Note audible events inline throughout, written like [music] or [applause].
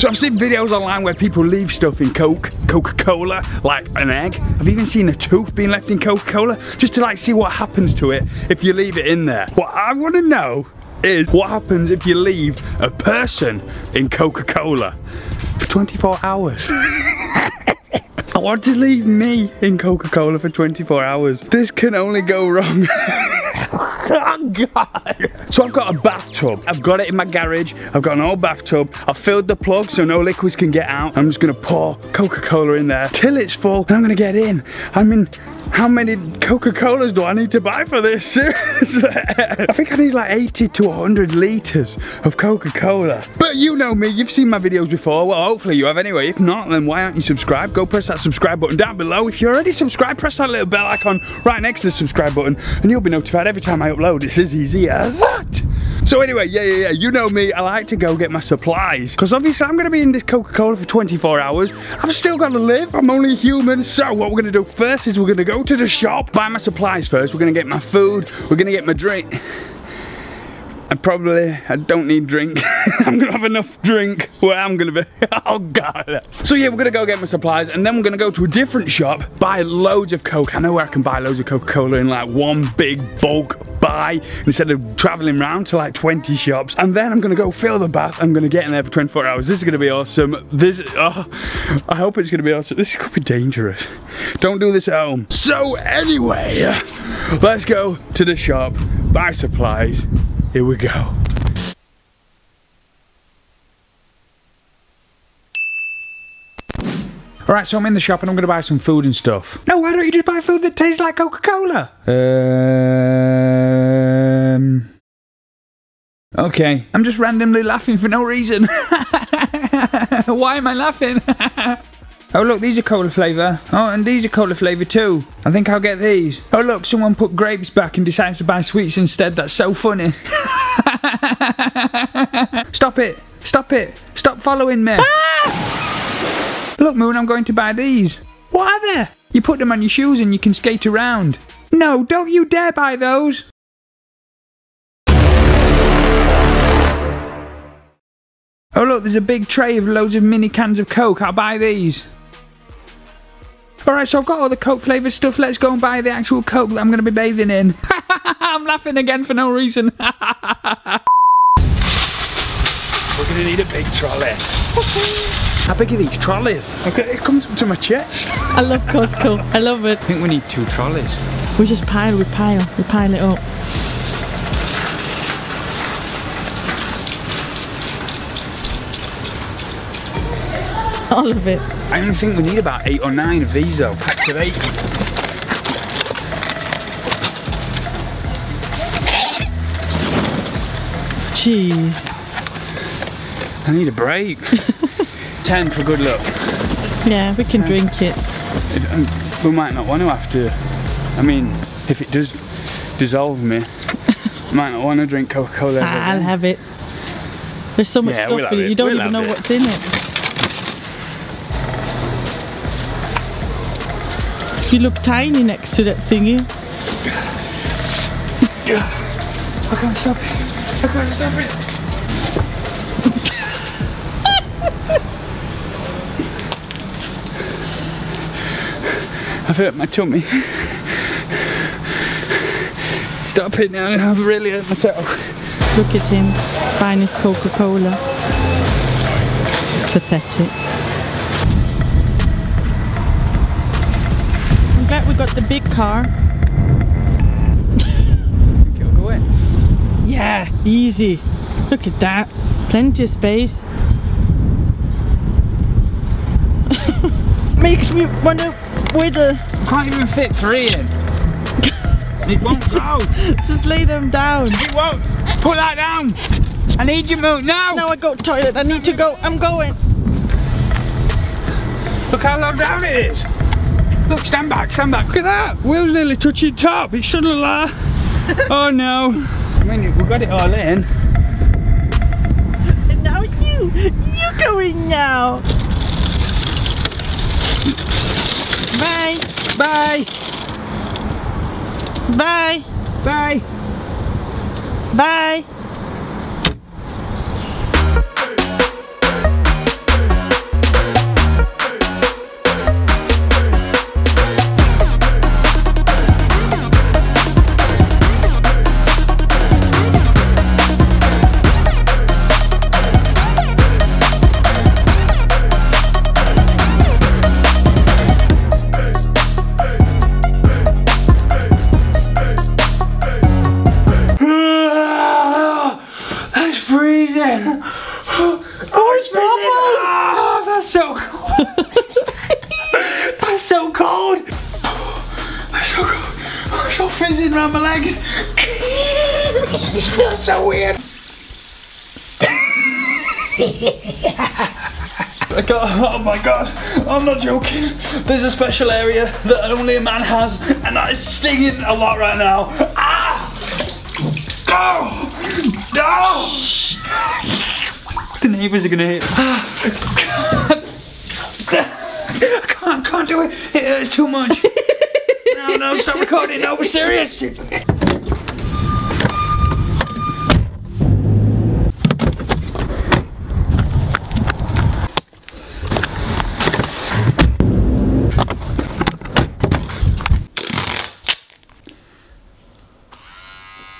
So I've seen videos online where people leave stuff in Coke, Coca-Cola, like an egg. I've even seen a tooth being left in Coca-Cola just to like see what happens to it if you leave it in there. What I want to know is what happens if you leave a person in Coca-Cola for 24 hours. [laughs] I want to leave me in Coca-Cola for 24 hours. This can only go wrong. [laughs] oh god. So I've got a bathtub. I've got it in my garage. I've got an old bathtub. I've filled the plug so no liquids can get out. I'm just gonna pour Coca-Cola in there till it's full and I'm gonna get in. I mean, how many Coca-Colas do I need to buy for this? Seriously? [laughs] I think I need like 80 to 100 litres of Coca-Cola. But you know me, you've seen my videos before. Well, hopefully you have anyway. If not, then why aren't you subscribed? Go press that subscribe button down below. If you're already subscribed, press that little bell icon right next to the subscribe button and you'll be notified every time I upload. It's as easy as that. So anyway, yeah, yeah, yeah, you know me, I like to go get my supplies. Because obviously I'm gonna be in this Coca-Cola for 24 hours. I've still got to live, I'm only human. So what we're gonna do first is we're gonna go to the shop, buy my supplies first. We're gonna get my food, we're gonna get my drink. I probably, I don't need drink. [laughs] I'm gonna have enough drink where I'm gonna be. [laughs] oh God. So yeah, we're gonna go get my supplies and then we're gonna go to a different shop, buy loads of Coke. I know where I can buy loads of Coca-Cola in like one big bulk buy instead of traveling around to like 20 shops. And then I'm gonna go fill the bath. I'm gonna get in there for 24 hours. This is gonna be awesome. This, oh, I hope it's gonna be awesome. This could be dangerous. Don't do this at home. So anyway, let's go to the shop, buy supplies, here we go. Alright, so I'm in the shop and I'm going to buy some food and stuff. No, why don't you just buy food that tastes like Coca-Cola? Um... Okay, I'm just randomly laughing for no reason. [laughs] why am I laughing? [laughs] Oh look, these are cola flavour. Oh, and these are cola flavour too. I think I'll get these. Oh look, someone put grapes back and decides to buy sweets instead. That's so funny. [laughs] Stop it. Stop it. Stop following me. Ah! Look, Moon, I'm going to buy these. What are they? You put them on your shoes and you can skate around. No, don't you dare buy those. Oh look, there's a big tray of loads of mini cans of Coke. I'll buy these. Alright, so I've got all the Coke flavoured stuff. Let's go and buy the actual Coke that I'm going to be bathing in. [laughs] I'm laughing again for no reason. [laughs] We're going to need a big trolley. [laughs] How big are these trolleys? Okay, it comes up to my chest. I love Costco. I love it. I think we need two trolleys. We just pile, we pile, we pile it up. All of it. I only think we need about eight or nine of these though. Packs of eight. Jeez. I need a break. [laughs] Ten for good luck. Yeah, we can drink it. It- We might not want to after. I mean, if it does dissolve me, I [laughs] might not want to drink Coca-Cola. I'll again. have it. There's so much Yeah, stuff we'll in it. it. You don't We'll even know it. what's in it. You look tiny next to that thingy. I can't stop it. I can't stop it. I've hurt my tummy. Stop it now, I've really hurt myself. Look at him buying his Coca-Cola. Pathetic. Got the big car. Go in. Yeah, easy. Look at that. Plenty of space. [laughs] Makes me wanna wiggle. Can't even fit three in. [laughs] It won't go. Just lay them down. It won't. Put that down. I need you move now. Now I go toilet. I need to go. I'm going. Look how low down it is. Look, stand back, stand back. Look at that. Wheels nearly touching top. It shouldn't have. [laughs] oh no. I mean, we got it all in. And [laughs] now you. You going now. Bye. Bye. Bye. Bye. Bye. This feels so weird. [laughs] I got, oh my god, I'm not joking. There's a special area that only a man has, and that is stinging a lot right now. Ah! Oh! No! The neighbours are gonna hear. I can't, can't do it. It hurts too much. [laughs] No, no, stop recording. No, we're serious.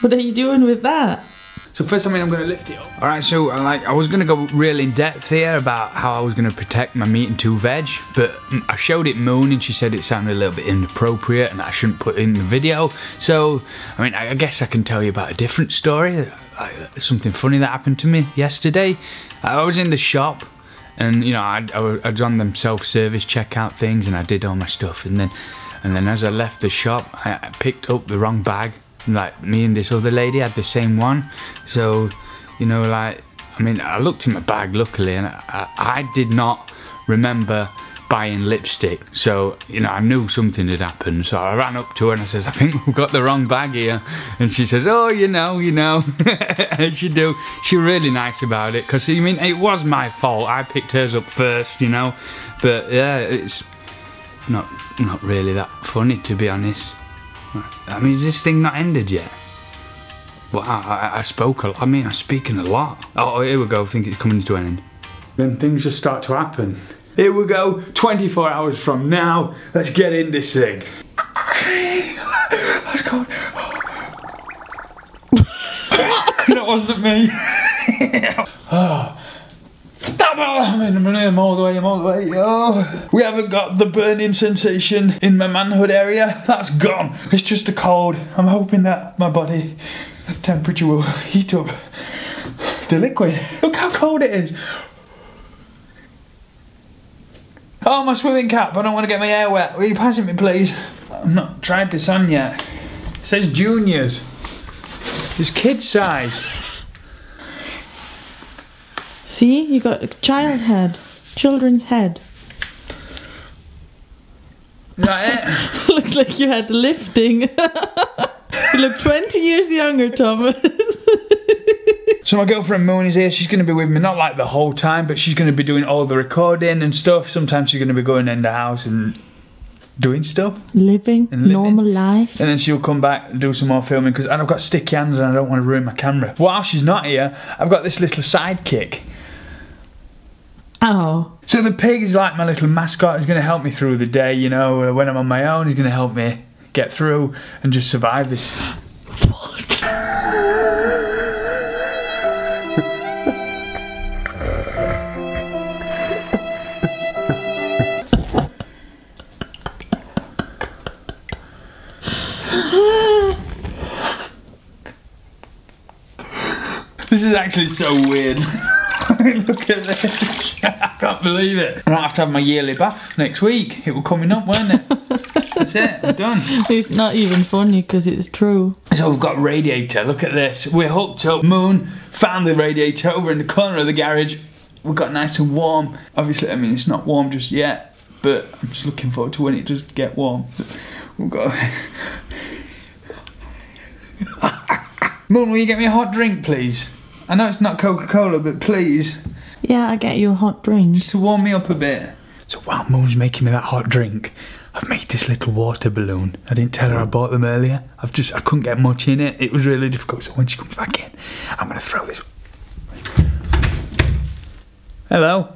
What are you doing with that? So first, I mean, I'm gonna lift it up. All right, so uh, like I was gonna go real in depth here about how I was gonna protect my meat and two veg, but mm, I showed it Moon and she said it sounded a little bit inappropriate and I shouldn't put in the video. So, I mean, I I guess I can tell you about a different story, uh, something funny that happened to me yesterday. I was in the shop and you know I, I was I was on them self-service checkout things and I did all my stuff and then and then as I left the shop I, I picked up the wrong bag like me and this other lady had the same one. So you know like I mean I looked in my bag luckily and I, I did not remember buying lipstick. So you know I knew something had happened. So I ran up to her and I says I think we've got the wrong bag here. And she says oh you know you know. [laughs] And she do she really nice about it because I mean it was my fault. I picked hers up first you know? But yeah it's not not really that funny to be honest I mean, is this thing not ended yet? Well, I, I, I spoke a lot. I mean, I'm speaking a lot. Oh, oh, here we go. I think it's coming to an end. Then things just start to happen. Here we go. 24 hours from now. Let's get in this thing. That's cold. [laughs] that wasn't me. oh. [laughs] I'm all the way, I'm all the way. Oh, we haven't got the burning sensation in my manhood area. That's gone. It's just a cold. I'm hoping that my body temperature will heat up the liquid. Look how cold it is. Oh, my swimming cap. I don't want to get my hair wet. Will you pass it me, please? I've not tried this on yet. It says juniors. It's kid size. See, you got a child head, children's head. Is that it? Looks like you had lifting. [laughs] you look 20 years younger, Thomas. [laughs] So my girlfriend Moon is here. She's going to be with me, not like the whole time, but she's going to be doing all the recording and stuff. Sometimes she's going to be going in the house and doing stuff. living, living. normal life. And then she'll come back and do some more filming because I've got sticky hands and I don't want to ruin my camera. While she's not here, I've got this little sidekick. Oh, So the pig is like my little mascot. He's going to help me through the day, you know. When I'm on my own, he's going to help me get through and just survive this. What? This is actually so weird. [laughs] [laughs] Look at this. I can't believe it. I have to have my yearly bath next week. It was coming up, won't it? That's it. I'm done. [laughs] it's not even funny because it's true. So we've got radiator. Look at this. We're hooked up. Moon found the radiator over in the corner of the garage. We've got nice and warm. Obviously, I mean it's not warm just yet, but I'm just looking forward to when it does get warm. We've got. [laughs] Moon, will you get me a hot drink, please? I know it's not Coca-Cola, but please, Yeah, I get you a hot drink. just to warm me up a bit. So while Moon's making me that hot drink, I've made this little water balloon. I didn't tell her I bought them earlier. I've just I couldn't get much in it. It was really difficult. So when she comes back in, I'm gonna throw this. Hello.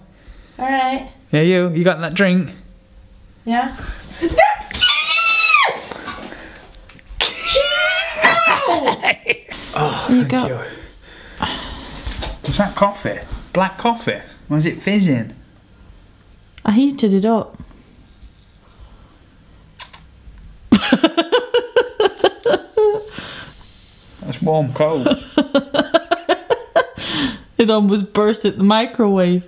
Alright. Yeah, you. You got that drink? Yeah? Oh, [laughs] You thank got- you. What's that coffee? Black coffee. Why is it fizzing? I heated it up. That's warm cold. [laughs] It almost burst at the microwave.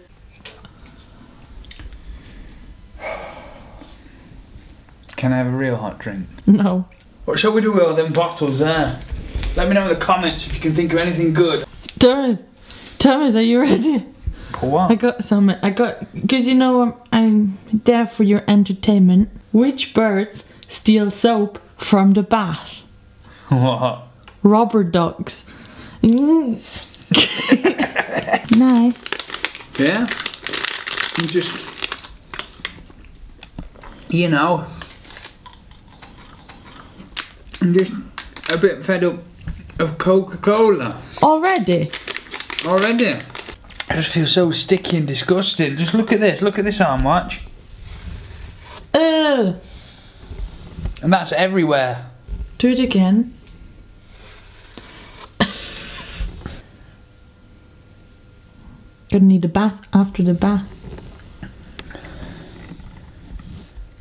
Can I have a real hot drink? No. What shall we do with all them bottles there? Let me know in the comments if you can think of anything good. Thomas, Thomas, are you ready? What? I got some. I got because you know I'm, I'm there for your entertainment. Which birds steal soap from the bath? What? Rubber ducks. Mm. [laughs] nice. Yeah? I'm just. You know. I'm just a bit fed up of Coca Cola Already? Already. I just feel so sticky and disgusting. Just look at this. Look at this arm watch. Ugh. And that's everywhere. Do it again. Gonna need a bath after the bath.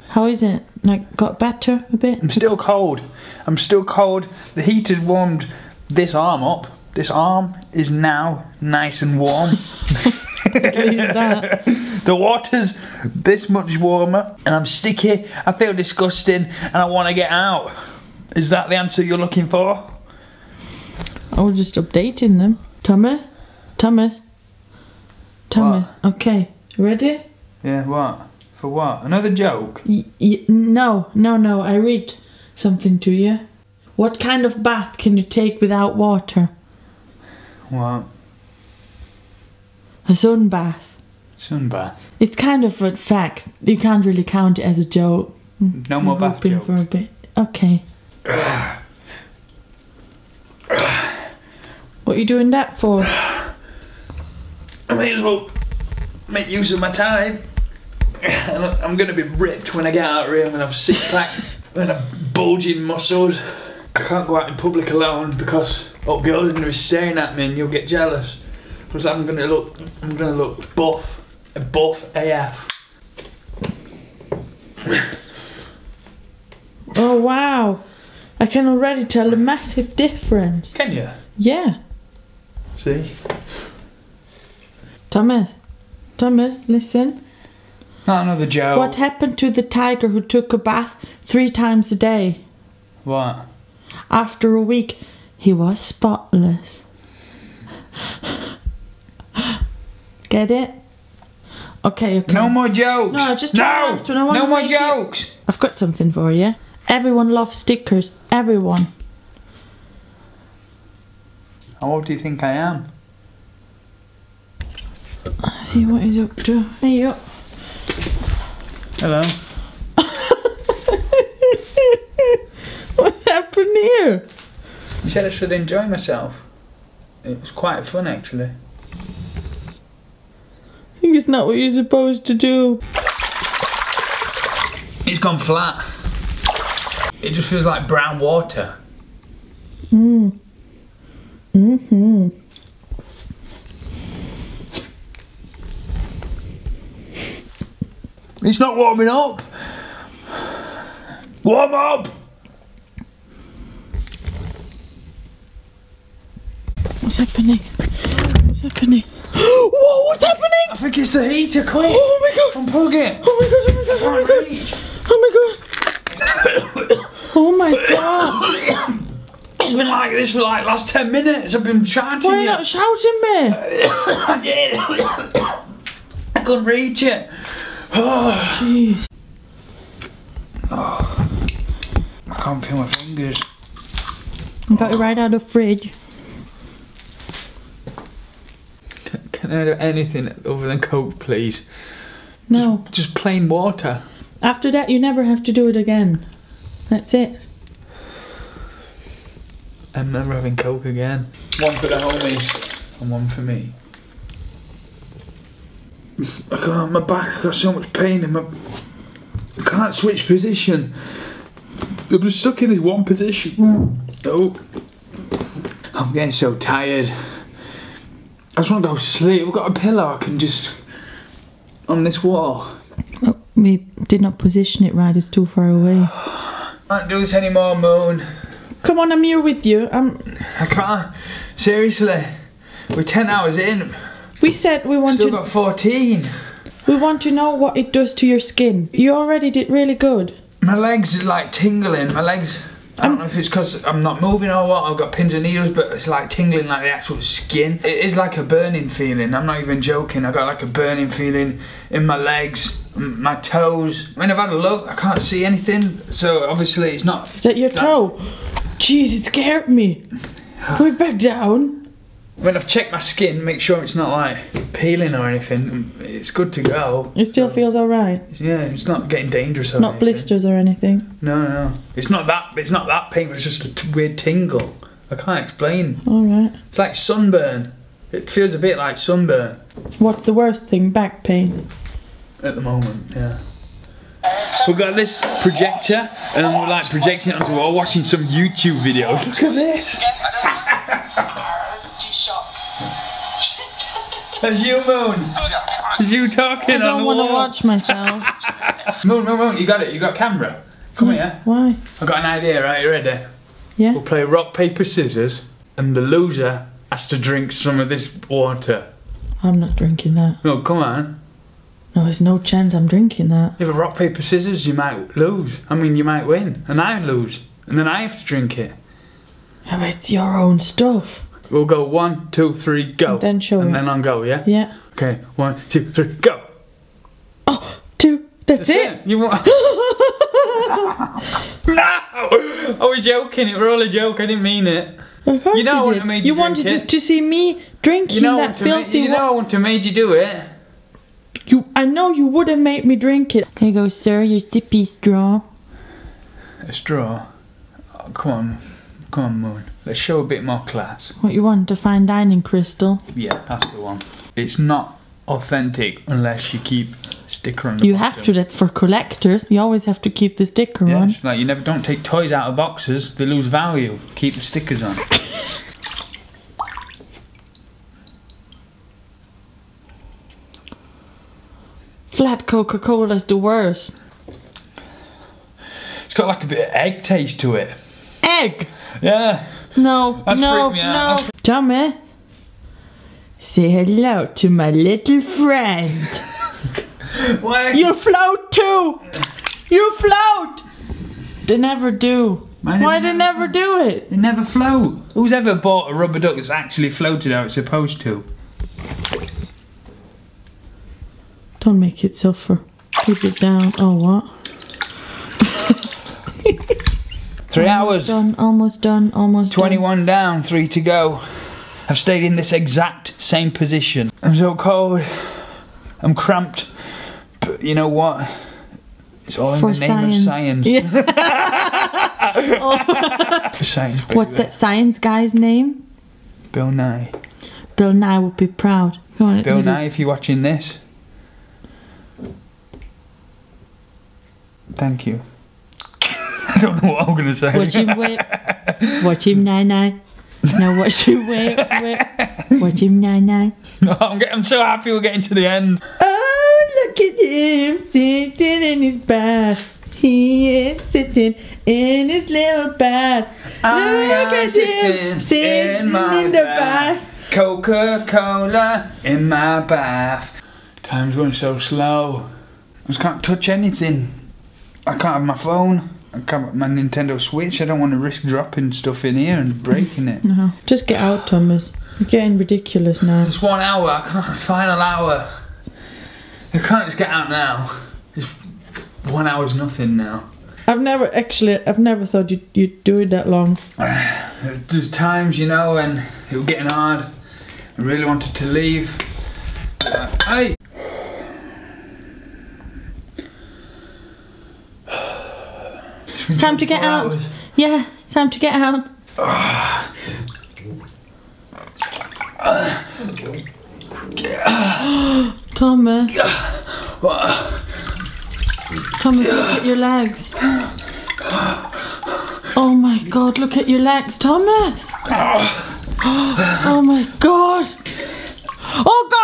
How is it? Like got better a bit? I'm still cold. I'm still cold. The heat has warmed this arm up. This arm is now nice and warm. [laughs] The water's this much warmer, and I'm sticky. I feel disgusting, and I want to get out. Is that the answer you're looking for? I was just updating them. Thomas? Thomas? Thomas? Okay. Ready? Yeah, what? For what? Another joke? Y- y- no, no, no. I read something to you. What kind of bath can you take without water? What? A sun bath. Sunbath. It's kind of a fact. You can't really count it as a joke. No more I'm bath jokes. for a bit. Okay. what are you doing that for? [sighs] I may as well make use of my time. And [sighs] I'm gonna be ripped when I get out of here. I'm gonna have a six pack [laughs] and a bulging muscles. I can't go out in public alone because oh girls are gonna be staring at me and you'll get jealous. Because I'm gonna look I'm gonna look buff. Buff AF. Oh wow! I can already tell a massive difference. Can you? Yeah. See? Thomas. Thomas, listen. Not another joke. What happened to the tiger who took a bath three times a day? What? After a week, he was spotless. Get it? Okay, okay. No more jokes. No, just no. one last one. I wanna no more it- jokes. I've got something for you. Everyone loves stickers. Everyone. How old do you think I am? See what he's up to. Hey, you. Hello. [laughs] what happened here? You said I should enjoy myself. It was quite fun actually. I think it's not what you're supposed to do. It's gone flat. It just feels like brown water. Mm. Mm-hmm. It's not warming up. Warm up. What's happening? What's happening? Whoa, what's happening? I think it's the heater. Quick. Oh my god! Unplug it. Oh my god, oh my god, oh my god! Oh my god! Oh my god! It's been like this for like last ten minutes. I've been shouting Why are you. not shouting me? [coughs] I did. [coughs] I couldn't reach it. [sighs] Oh, Jeez. I can't feel my fingers. I got it right out of the fridge. Can, can I have anything other than Coke, please? No. Just, just plain water. After that, you never have to do it again. That's it. I'm never having Coke again. One for the homies and one for me. I can't, my back, I've got so much pain in my. I can't switch position. I'm just stuck in this one position. Mm. Oh. I'm getting so tired. I just want to go to sleep. I've got a pillow I can just. on this wall. We did not position it right. It's too far away. I [sighs] Can't do this anymore, Moon. Come on, I'm here with you. I'm. I can't. Seriously. We're 10 hours in. We said we want Still to got 14. we want to know what it does to your skin. You already did really good. My legs are like tingling. My legs. I don't um, know if it's because I'm not moving or what. I've got pins and needles, but it's like tingling like the actual skin. It is like a burning feeling. I'm not even joking. I got like a burning feeling in my legs, my toes. When I've had a look, I can't see anything. So obviously it's not. Is that your toe? Jeez, it scared me. Put it back down. When I've checked my skin, make sure it's not like peeling or anything. It's good to go. It still feels alright. Yeah, it's not getting dangerous. Or Not anything. blisters or anything. No, no. It's not that. It's not that painful. It's just a t- weird tingle. I can't explain. Alright. It's like sunburn. It feels a bit like sunburn What's the worst thing? Back pain. at the moment. Yeah. We've got this projector, and we're like projecting it onto wall, watching some YouTube videos. [laughs] Look at this. [laughs] That's you, Moon. It's you talking I don't want to watch myself. [laughs] Moon, Moon, Moon. You got it. You got camera. Come mm, here. Why? I've got an idea. Right, you ready? Yeah. We'll play rock paper scissors, and the loser has to drink some of this water. I'm not drinking that. No, come on. No, there's no chance I'm drinking that. If a rock paper scissors, you might lose. I mean, you might win, and I lose, and then I have to drink it. Yeah, but it's your own stuff. We'll go one, two, three, go, And then show and it. then I'll go. Yeah. Yeah. Okay. One, two, three, go. Oh, two. That's, That's it. it. You want? [laughs] [laughs] no! Oh, I was joking. It was all a joke. I didn't mean it. Of course You know you have made You you wanted it. to see me drinking You know that what filthy You know I wa- want to made you do it. You, I know you would have made me drink it. Here you go, sir. Your sippy straw. A straw. Oh, come on, come on, Moon. Let's show a bit more class. What you want? A fine dining crystal. Yeah, that's the one. It's not authentic unless you keep sticker on You have to. That's for collectors. You always have to keep the sticker Yeah, on. it's like you never don't take toys out of boxes; they lose value. Keep the stickers on. Flat Coca-Cola's the worst. It's got like a bit of egg taste to it. Egg. Yeah. No, That's no, freaked me out. no. Tommy, eh? say hello to my little friend. [laughs] Why? You float too. You float. They never do. Why they Why they never never do it? They never float. Who's ever bought a rubber duck that's actually floated how it's supposed to? Don't make it suffer. Keep it down. Oh what? Three hours. Done. Almost done. Almost. done. 21 down, three to go. I've stayed in this exact same position. I'm so cold. I'm cramped. But you know what? It's all in For the name of science. Yeah. [laughs] Oh. For science, baby. What's that science guy's name? Bill Nye. Bill Nye would be proud. Come on, Bill Nye, if you're watching this. Thank you. I don't know what I'm going to say. Watch him wait. [laughs] Watch him nine nine. Now watch him wait wait. Watch him nine nine. No, I'm, get, I'm so happy we're getting to the end. Oh, look at him sitting in his bath. He is sitting in his little bath. I look at him sitting in my in the bath. bath. Coca Cola in my bath. Time's going so slow. I just can't touch anything. I can't have my phone. I can't my Nintendo Switch. I don't want to risk dropping stuff in here and breaking it. No, just get out, Thomas. You're getting ridiculous now. It's one hour. I can't. [laughs] Final hour. I can't just get out now. It's one hour's nothing now. I've never actually, I've never thought you'd, you'd do it that long. [sighs] There's times, you know, when it was getting hard. I really wanted to leave. Uh, hey! It's been Time to get out. hours. Yeah, time to get out. [sighs] Thomas. Thomas, look at your legs. Oh my god, look at your legs, Thomas. [gasps] Oh my god. Oh god,